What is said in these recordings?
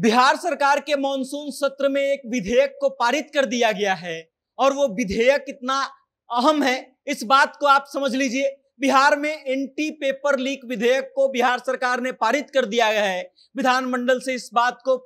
बिहार सरकार के मानसून सत्र में एक विधेयक को पारित कर दिया गया है और वो विधेयक कितना अहम है, इस बात को आप समझ लीजिए। बिहार में एंटी पेपर लीक विधेयक को बिहार सरकार ने पारित कर दिया गया है। विधानमंडल से इस बात को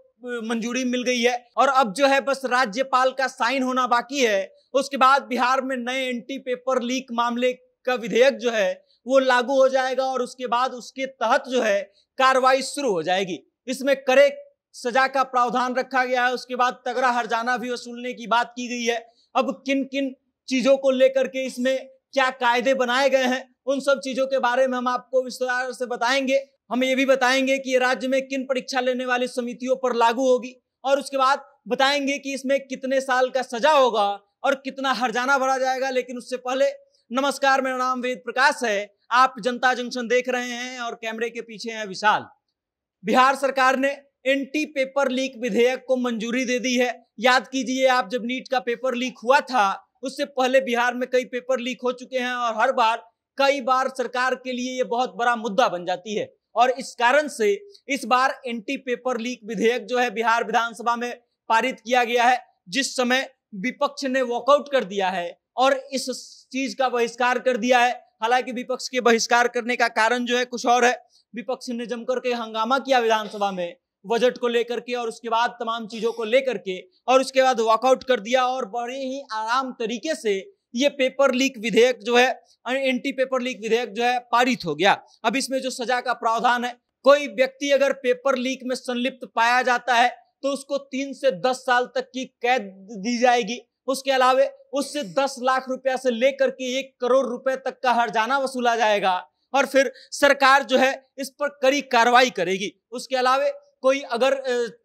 मंजूरी मिल गई है और अब जो है बस राज्यपाल का साइन होना बाकी है। उसके बाद बिहार में नए एंटी पेपर लीक मामले का विधेयक जो है, वो लागू हो जाएगा और उसके बाद उसके तहत जो है कार्रवाई शुरू हो जाएगी। इसमें करे सजा का प्रावधान रखा गया है। उसके बाद तगड़ा हरजाना भी वसूलने की बात की गई है। अब किन किन चीज़ों को लेकर के इसमें क्या कायदे बनाए गए हैं, उन सब चीज़ों के बारे में हम आपको विस्तार से बताएँगे। हम ये भी बताएँगे कि राज्य में किन परीक्षा लेने वाली समितियों पर लागू होगी और उसके बाद बताएँगे कि इसमें कितने साल का सजा होगा और कितना हरजाना भरा जाएगा। लेकिन उससे पहले नमस्कार, मेरा नाम वेद प्रकाश है। आप जनता जंक्शन देख रहे हैं और कैमरे के पीछे हैं विशाल। बिहार सरकार ने एंटी पेपर लीक विधेयक को मंजूरी दे दी है। याद कीजिए, आप जब नीट का पेपर लीक हुआ था, उससे पहले बिहार में कई पेपर लीक हो चुके हैं और हर बार, कई बार सरकार के लिए ये बहुत बड़ा मुद्दा बन जाती है। और इस कारण से इस बार एंटी पेपर लीक विधेयक जो है बिहार विधानसभा में पारित किया गया है, जिस समय विपक्ष ने वॉकआउट कर दिया है और इस चीज़ का बहिष्कार कर दिया है। हालाँकि विपक्ष के बहिष्कार करने का कारण जो है कुछ और है। विपक्ष ने जमकर के हंगामा किया विधानसभा में बजट को लेकर के और उसके बाद तमाम चीज़ों को लेकर के और उसके बाद वॉकआउट कर दिया और बड़े ही आराम तरीके से ये पेपर लीक विधेयक जो है एंटी पेपर लीक विधेयक जो है, पारित हो गया। अब इसमें जो सजा का प्रावधान है, कोई व्यक्ति अगर पेपर लीक में संलिप्त पाया जाता है तो उसको तीन से दस साल तक की कैद दी जाएगी। उसके अलावे उससे दस लाख रुपया से लेकर के एक करोड़ रुपए तक का हरजाना वसूला जाएगा और फिर सरकार जो है, इस पर कड़ी कार्रवाई करेगी। उसके अलावे कोई अगर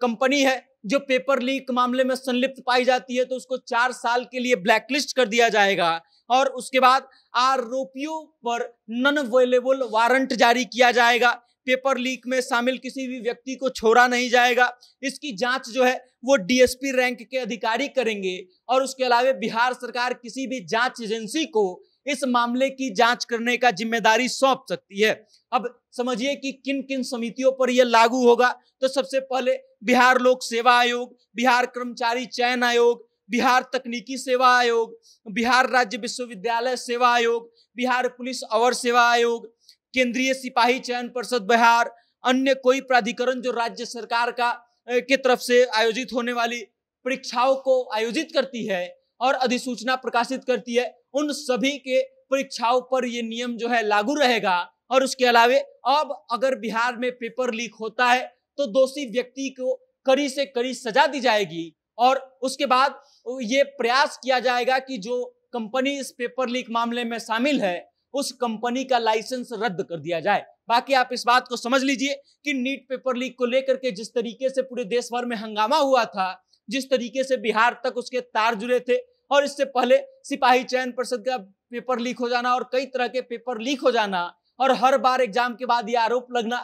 कंपनी है जो पेपर लीक मामले में संलिप्त पाई जाती है तो उसको चार साल के लिए ब्लैकलिस्ट कर दिया जाएगा। और उसके बाद आरोपियों पर नन अवेलेबल वारंट जारी किया जाएगा। पेपर लीक में शामिल किसी भी व्यक्ति को छोड़ा नहीं जाएगा। इसकी जाँच जो है, वो डीएसपी रैंक के अधिकारी करेंगे। और उसके अलावा बिहार सरकार किसी भी जाँच एजेंसी को इस मामले की जाँच करने का ज़िम्मेदारी सौंप सकती है। अब समझिए कि किन किन समितियों पर यह लागू होगा। तो सबसे पहले बिहार लोक सेवा आयोग, बिहार कर्मचारी चयन आयोग, बिहार तकनीकी सेवा आयोग, बिहार राज्य विश्वविद्यालय सेवा आयोग, बिहार पुलिस अवर सेवा आयोग, केंद्रीय सिपाही चयन परिषद बिहार, अन्य कोई प्राधिकरण जो राज्य सरकार का के तरफ़ से आयोजित होने वाली परीक्षाओं को आयोजित करती है और अधिसूचना प्रकाशित करती है उन सभी के परीक्षाओं पर यह नियम जो है लागू रहेगा। और उसके अलावे, अब अगर बिहार में पेपर लीक होता है तो दोषी व्यक्ति को कड़ी से कड़ी सजा दी जाएगी। और उसके बाद ये प्रयास किया जाएगा कि जो कंपनी इस पेपर लीक मामले में शामिल है, उस कंपनी का लाइसेंस रद्द कर दिया जाए। बाकी आप इस बात को समझ लीजिए कि नीट पेपर लीक को लेकर के जिस तरीके से पूरे देश भर में हंगामा हुआ था, जिस तरीके से बिहार तक उसके तार जुड़े थे और इससे पहले सिपाही चयन परिषद का पेपर लीक हो जाना और कई तरह के पेपर लीक हो जाना और हर बार एग्ज़ाम के बाद ये आरोप लगना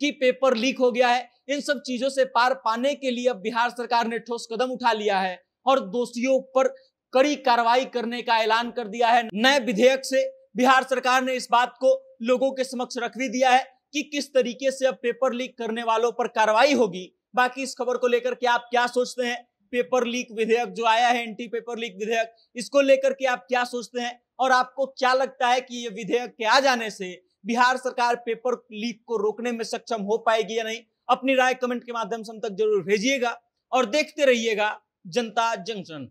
कि पेपर लीक हो गया है। इन सब चीज़ों से पार पाने के लिए अब बिहार सरकार ने ठोस कदम उठा लिया है और दोषियों पर कड़ी कार्रवाई करने का ऐलान कर दिया है। नए विधेयक से बिहार सरकार ने इस बात को लोगों के समक्ष रख भी दिया है कि किस तरीके से अब पेपर लीक करने वालों पर कार्रवाई होगी। बाकी इस खबर को लेकर के आप क्या सोचते हैं? पेपर लीक विधेयक जो आया है, एंटी पेपर लीक विधेयक, इसको लेकर के आप क्या सोचते हैं? और आपको क्या लगता है कि ये विधेयक के आ जाने से बिहार सरकार पेपर लीक को रोकने में सक्षम हो पाएगी या नहीं? अपनी राय कमेंट के माध्यम से हम तक ज़रूर भेजिएगा और देखते रहिएगा जनता जंक्शन।